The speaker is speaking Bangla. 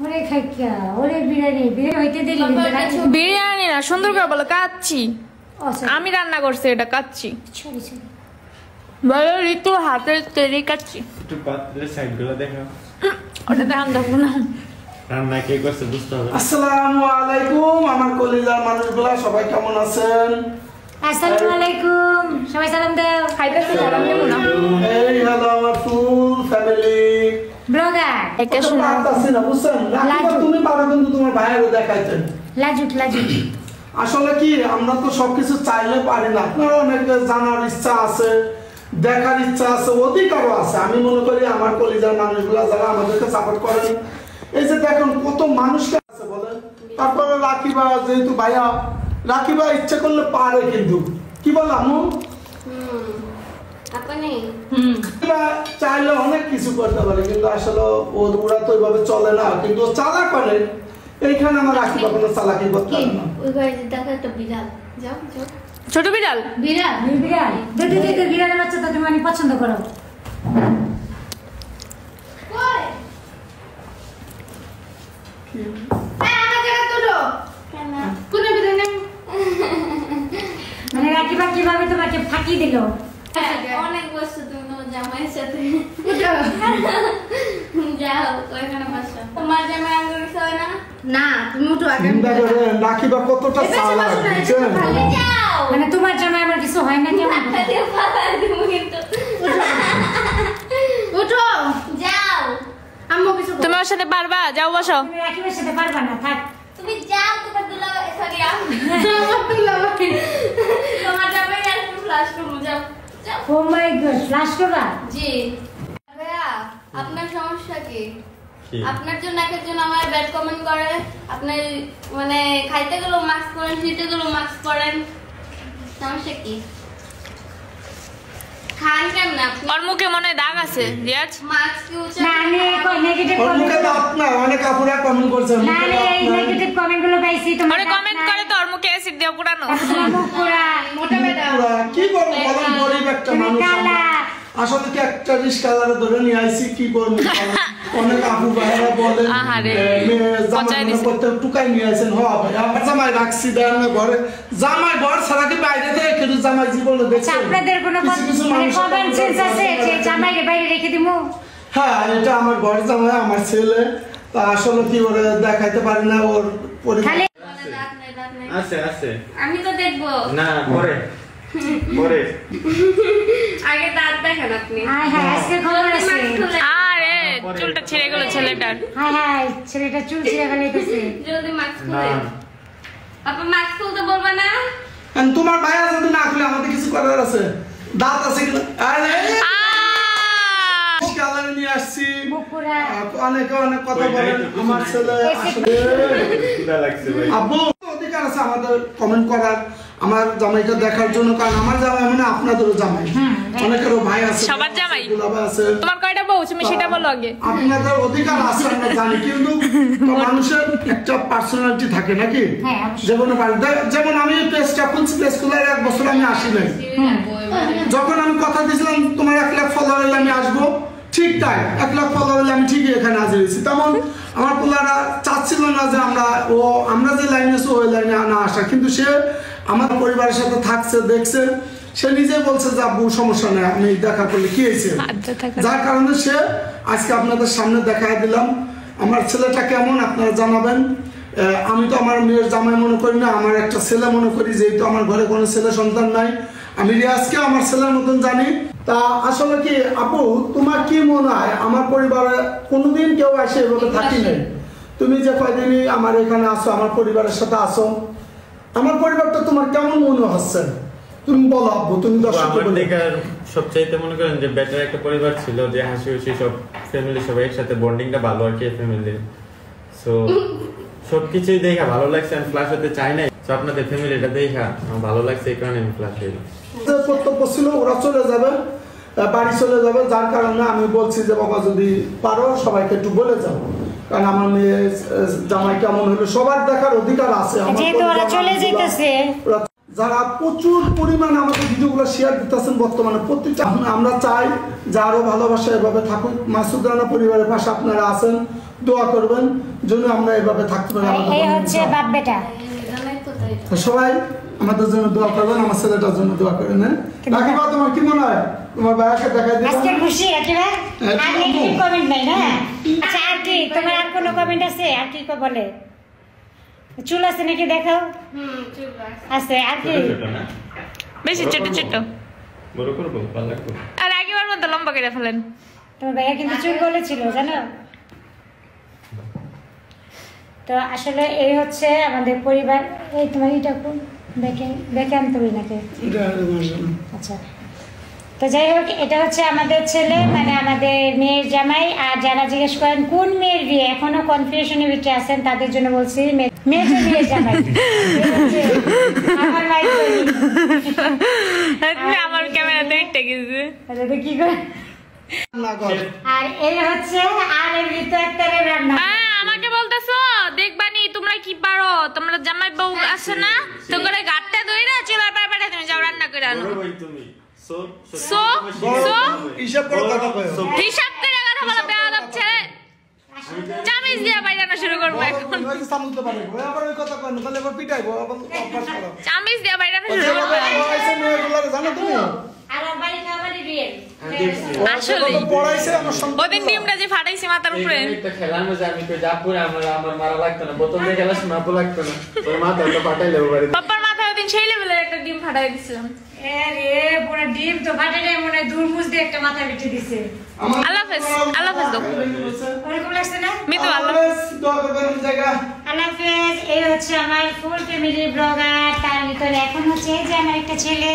ওরে খাইকা ওরে বিরিয়ানি না সুন্দর করে বলো কাচ্ছি আমি রান্না করছি এটা কাচ্ছি। বলো ঋতু হাতের তৈরি কাচ্ছি একটু পাত্রের সাইডগুলো দেখা ওটা দেখান দেখো না রান্না কে করছে বুঝতে হবে আসসালামু আলাইকুম আমার কলিজার মানুষগুলা সবাই কেমন আছেন আসসালামু আলাইকুম সবাই সালাম দাও খাইতেছি সালাম দেবো না এই হলো আমার ফুল ফ্যামিলি ব্লগার একে শোনা। তুমি পারো কিন্তু তোমার ভাইয়েরও দেখাইতে। লাজুক লাজুক। আসলে কি আমরা তো সবকিছু চাইলে পারি না। আপনারা অনেকে জানার ইচ্ছা আছে দেখার ইচ্ছা আছে অধিকারও আছে। আমি মনে করি আমার কলিজার মানুষগুলা যারা আমাদেরকে সাপোর্ট করেন এই যে দেখুন কত মানুষকে আছে বলেন। তারপরে রাখিবা যেহেতু ভাইয়া রাখিবা ইচ্ছে করলে পারে কিন্তু। কি বল চাইলে অনেক কিছু করতে পারে কিন্তু আসলে ও- ওরা তো ওইভাবে চলে না কিন্তু চালাক পারে। এইখানে আমার রাখিবা কোনো চালাকি করতে পারে না। ওই বাড়িতে দেখো একটা বিড়াল। যাও যাও। ছোট বিড়াল? বিড়াল? বিড়াল। দেখে দেখে বিড়ালের বাচ্চা তো তুমি পছন্দ করো। নেই? মানে রাখিবা কীভাবে তোমাকে ফাঁকি দিল। অনেক বছর তুমি তোমার জামাইয়ের সাথে। যাও ওইখানে বসো? তোমার জামাই আগে হয় না? না তুমি উঠো আগে। কতটা মানে তোমার জামাই আমার কিছু হয় না কেমন উঠো। যাও। আম্মু কিছু তুমি ওর সাথে পারবা? যাও বসো। তুমি রাখিবার সাথে পারবা না থাক। তুমি যাও তোমার দুলা সরি আমি বলো তোমার জামাই আসবে ফ্লাশ করব যাও যাও। ও মাই গড ফ্লাশ করবা জি। আপনার সমস্যা কি? আপনার জন্য এক একজন আমার ব্যাড কমেন্ট করে। আপনি মানে খাইতে গেলেও মাস্ক পরেন শুইতে গেলেও মাস্ক পরেন। সমস্যা কি? খান কেমন আপনি? ওর মুখে মনে দাগ আছে রিয়াজ? মাস্ক কি না আমি নেগেটিভ কমেন্ট দাঁত না অনেক আপুরা কমেন্ট করছে না আমি এই নেগেটিভ কমেন্টগুলো পাইছি তোমার কমেন্ট করে তো ওর মুখে অ্যাসিড দিয়ে পুরানো মুখ পোড়া। মোটা বেটা। কি করব বলেন গরিব একটা তুমি মানুষ কালা। আমরা। আসলে কি একটা রিস্কালারে ধরে নিয়ে আইছি? কি করব? অনেক আপু ভাইরা বলে আহারে, জামাই করতে টুকাই নিয়ে হ ভাই আমার জামাই রাখছি দেন ঘরে। জামাই ঘর ছাড়া কি বাইরে থেকে কিন্তু জামাই জীবনে আচ্ছা দেখছেন আপনাদের কোনো মানে কমন সেন্স আছে যে জামাইকে বাইরে রেখে দিমু? হ্যাঁ এটা আমার ঘর জামাই আমার ছেলে। তা আসলে কি ওরে দেখাইতে পারি না ওর পরিবার। আছে আছে। আমি তো দেখব। না পরে। পরে। আগে দাঁত দেখেন আপনি। আজকে খবর আছে? আরে চুলটা ছিঁড়ে গেল ছেলেটার। ছেলেটা চুল ছিঁড়ে ফেলাইতেছে জলদি মাস্ক খুলে। আপনি মাস্ক খুলতে বলবে না? তোমার ভাইয়া যদি না খুলে আমাদের কিছু করার আছে? দাঁত আছে কিনা? আরে কালারে নিয়ে আসছি। অনেকে অনেক কথা বলেন। আমার ছেলে আসলে ক্ষুধা লাগছে ভাই। আব্বু অধিকার আছে আমাদের কমেন্ট করার। আমার জামাইটা দেখার জন্য কারণ আমার জামাই মানে আপনাদেরও জামাই। অনেকেরও ভাই আছে সবার জামাই। আছে। তোমার কয়টা বউ তুমি সেটা বলো আগে। আপনাদের অধিকার আছে আমরা জানি কিন্তু মানুষের একটা পার্সোনালিটি থাকে নাকি? হ্যাঁ, যেমন যেমন আমি পেজটা খুলছি পেজ খোলার এক বছর আমি আসি নাই। যখন আমি কথা দিয়েছিলাম তোমার এক লাখ ফলোয়ার হলে আমি আসব। ঠিক তাই এক লাখ ফলোয়ার হলে আমি ঠিকই এখানে হাজির হয়েছি। তেমন আমার পোলারা চাচ্ছিল না যে আমরা ও আমরা যে লাইনে আছি ওই লাইনে না আসা। কিন্তু সে আমার পরিবারের সাথে থাকছে দেখছে সে নিজে বলছে যে আব্বু সমস্যা নেই আমি দেখা করলে কি হয়েছে? আচ্ছা, যার কারণে সে আজকে আপনাদের সামনে দেখা দিলাম। আমার ছেলেটা কেমন আপনারা জানাবেন। আমি তো আমার মেয়ের জামাই মনে করি না আমার একটা ছেলে মনে করি যেহেতু আমার ঘরে কোনো ছেলে সন্তান নাই। আমি রিয়াজকে আমার ছেলের মতন জানি। তা আসলে কি আপু তোমার কি মনে হয় আমার পরিবারে কোনোদিন কেউ আসে এভাবে থাকি নাই তুমি যে কয়দিনই আমার এখানে আসো আমার পরিবারের সাথে আসো আমার পরিবারটা তোমার কেমন মনে হচ্ছে? তুমি বলো আব্বু তুমি দর্শক সবচাইতে মনে করেন যে বেটার একটা পরিবার ছিল যে হাসি খুশি সব ফ্যামিলি সবাই একসাথে বন্ডিংটা ভালো আর কি ফ্যামিলির সো সবকিছুই দেখা ভালো লাগছে আমি ফ্লাশ হতে চাই নাই। তো আপনাদের ফ্যামিলিটা দেখা আমার ভালো লাগছে এই কারণে আমি ফ্লাশ হইলাম। কর্তব্য ছিল ওরা চলে যাবে বাড়ি চলে যাবে যার কারণে আমি বলছি যে বাবা যদি পারো সবাইকে একটু বলে যাও। কারণ আমার মেয়ে জামাই কেমন হলো সবার দেখার অধিকার আছে ওরা চলে মানুষগুলা- যারা প্রচুর পরিমাণে আমাদের ভিডিওগুলো শেয়ার দিতেছেন বর্তমানে প্রত্যেকটা আমরা চাই যে আরও ভালোবাসা এভাবে থাকুক। মাসুদ রানা পরিবারের পাশে আপনারা আছেন দোয়া করবেন যেন আমরা এভাবে থাকতে পারি সবাই আমাদের জন্য দোয়া করবেন আমার ছেলেটার জন্য দোয়া করেন হ্যাঁ? রাখিবা তোমার কি মনে হয়? তোমার ভাইয়াকে আজকে দিলাম খুশি তোমার আর কোনো কমেন্ট আছে? আর কি কো বলে? চুল আছে নাকি দেখাও? আছে। আর কি? বেশি ছোট ছোট। বড় করব? ভালো লাগবে। আর আগেবার মতো লম্বা করে ফেলেন। তোমার ভাইয়া কিন্তু চুল বলেছিল জানো? তো আসলে এই হচ্ছে আমাদের পরিবার। এই তোমার এটা কোন? দেখে দেখে আনতে নাকি। আচ্ছা। তো যাই হোক এটা হচ্ছে আমাদের ছেলে মানে আমাদের মেয়ের জামাই আর যারা জিজ্ঞেস করেন কোন মেয়ের বিয়ে? এখনও কনফিউশনের ভিতরে আছেন তাদের জন্য বলছি মে- মেয়ের যে জামাই। আমার জন্য। তুমি আমার ক্যামেরাতে একটা গেছে কি করে? কর। আর এই হচ্ছে আর এর ভিতরে একটা রান্না। হ্যাঁ আমাকে বলতেছো দেখবানি তোমরা কি পারো? তোমরা জামাই বউ আছে না? তো করে গাটটা দইরা চুলার পাড়ে তুমি যাও রান্না করে আনো। তুমি। সো সো সো হিসাব করে কথা কয়। হিসাব করে কথা বলা বেয়াদব ছেলে চামিচ দিয়ে বাইরানো শুরু করব এখন। ওই সামুতে পারে আবার ওই কথা কয় না তাহলে এবার পিটাইবো আবার অভ্যাস করো। চামিচ দিয়ে বাইরানো শুরু যেভাবে করব পড়াইছে মেয়েগুলারে জানো তুমি? আর বাড়ি খাবারই বিয়ে। আসলে ওদিন ডিমটা যে ফাটাইছি মাথার উপরে। একটা খেলার মধ্যে আমি কই যা পুরে আমার আমার মারা লাগতো না। বোতল দিয়ে আপু লাগতো না। তোর মাথা তো ফাটাইলে বাড়ি পাপ্পার মাথায় ওদিন সেই লেভেলের একটা ডিম ফাটাই দিছিলাম। ডিম তো ফাটালে মনে দিয়ে একটা মাথা বেটে দিছে। আমার- আল্লাহ হাফেজ, আল্লাহ হাফেজ দাও। ওরকম লাগছে না? মিতু আল্লাহ আল্লাহ হাফেজ, দোয়া করবেন এই জায়গা। আল্লাহ হাফেজ এই হচ্ছে আমার ফুল ফ্যামিলি ব্লগার তার ভিতরে এখন হচ্ছে এই যে আমার একটা ছেলে।